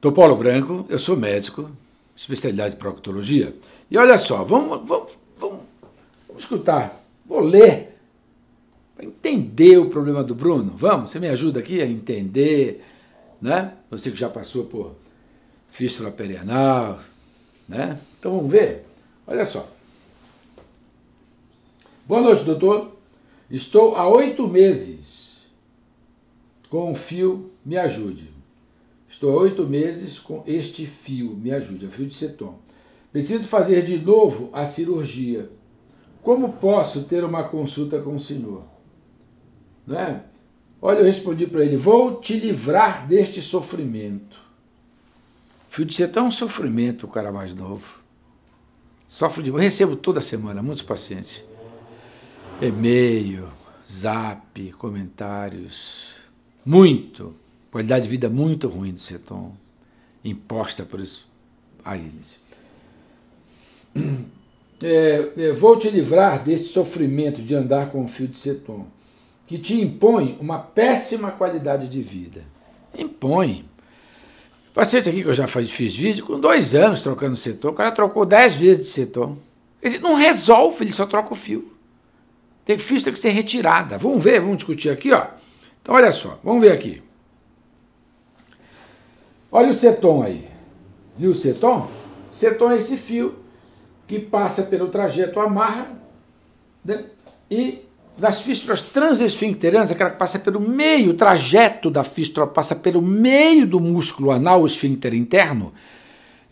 Tô Paulo Branco, eu sou médico, especialidade em proctologia. E olha só, vamos, vamos, vamos, vamos escutar, vou ler para entender o problema do Bruno. Vamos, você me ajuda aqui a entender, né? Você que já passou por fístula perianal, né? Então vamos ver. Olha só. Boa noite, doutor. Estou há oito meses com um fio, me ajude. Estou há oito meses com este fio, me ajude, é fio de cetom. Preciso fazer de novo a cirurgia. Como posso ter uma consulta com o senhor? Né? Olha, eu respondi para ele: vou te livrar deste sofrimento. Fio de cetom é um sofrimento para o cara mais novo. Sofro de. Eu recebo toda semana muitos pacientes. E-mail, zap, comentários. Muito qualidade de vida muito ruim do Ceton, imposta por isso a eles. É, é, vou te livrar deste sofrimento de andar com o fio de cetom, que te impõe uma péssima qualidade de vida. Impõe. O paciente aqui que eu já fiz vídeo, com dois anos trocando cetom, o cara trocou dez vezes de cetom. Ele não resolve, ele só troca o fio. Tem fio tem que ser retirada. Vamos ver, vamos discutir aqui, ó. Então olha só, vamos ver aqui. Olha o cetom aí. Viu o cetom? Cetom é esse fio que passa pelo trajeto amarra né? e das fístulas transesfincterianas, aquela que passa pelo meio, o trajeto da fístula passa pelo meio do músculo anal, esfíncter interno.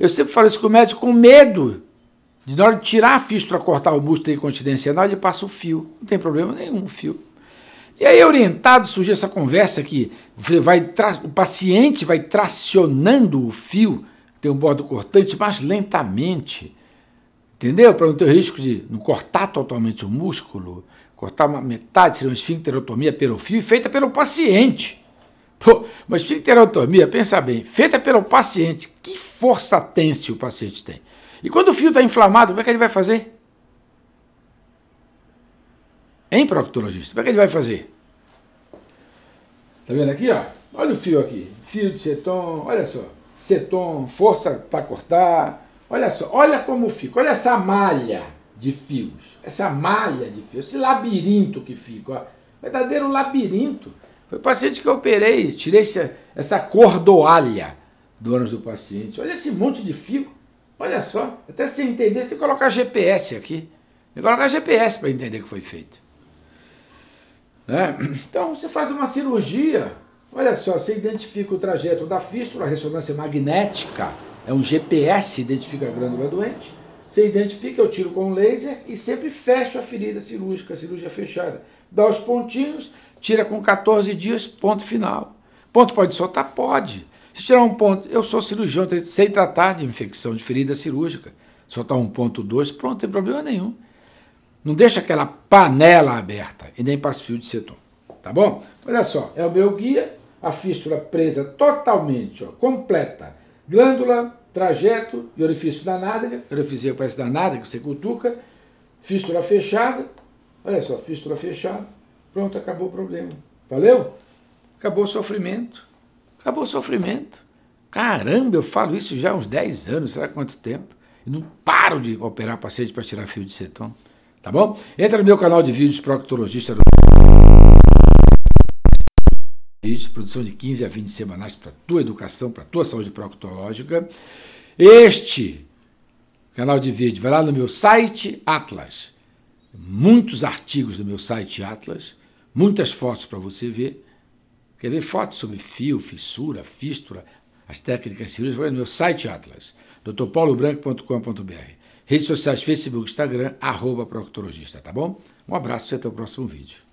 Eu sempre falo isso com o médico com medo de na hora de tirar a fístula, cortar o músculo e continência anal, ele passa o fio. Não tem problema nenhum, o fio. E aí, orientado, surgiu essa conversa que vai o paciente vai tracionando o fio, tem um bordo cortante, mais lentamente. Entendeu? Para não ter risco de não cortar totalmente o músculo, cortar uma metade, seria uma esfincterotomia pelo fio, feita pelo paciente. Pô, uma esfincterotomia, pensa bem, feita pelo paciente. Que força tense o paciente tem? E quando o fio está inflamado, como é que ele vai fazer? Hein, proctologista? Como é que ele vai fazer? Tá vendo aqui, ó? Olha o fio aqui. Fio de cetom, olha só. Cetom, força para cortar. Olha só, olha como fica. Olha essa malha de fios. Essa malha de fios. Esse labirinto que fica, ó. Verdadeiro labirinto. Foi o paciente que eu operei. Tirei essa, essa cordoalha do ânus do paciente. Olha esse monte de fio. Olha só. Até você entender, você colocar GPS aqui. Você colocar GPS para entender o que foi feito. Né? Então você faz uma cirurgia, olha só, você identifica o trajeto da fístula, a ressonância magnética, é um GPS, identifica a glândula doente, você identifica, eu tiro com laser e sempre fecho a ferida cirúrgica, a cirurgia fechada. Dá os pontinhos, tira com 14 dias, ponto final. Ponto pode soltar? Pode. Se tirar um ponto, eu sou cirurgião, sei tratar de infecção de ferida cirúrgica. Soltar um ponto, dois, pronto, não tem problema nenhum. Não deixa aquela panela aberta e nem passe fio de cetom. Tá bom? Olha só, é o meu guia, a fístula presa totalmente, ó, completa. Glândula, trajeto e orifício da nádega, orifício parece da nádega, você cutuca, fístula fechada, olha só, fístula fechada, pronto, acabou o problema. Valeu? Acabou o sofrimento. Acabou o sofrimento. Caramba, eu falo isso já há uns 10 anos, será quanto tempo? E não paro de operar paciente para tirar fio de cetom. Tá bom? Entra no meu canal de vídeos proctologista do produção de 15 a 20 semanais para tua educação, para tua saúde proctológica. Este canal de vídeo vai lá no meu site Atlas. Muitos artigos no meu site Atlas, muitas fotos para você ver. Quer ver fotos sobre fio, fissura, fístula, as técnicas cirúrgicas? Vai no meu site Atlas, drpaulobranco.com.br. Redes sociais, Facebook, Instagram, arroba proctologista, tá bom? Um abraço e até o próximo vídeo.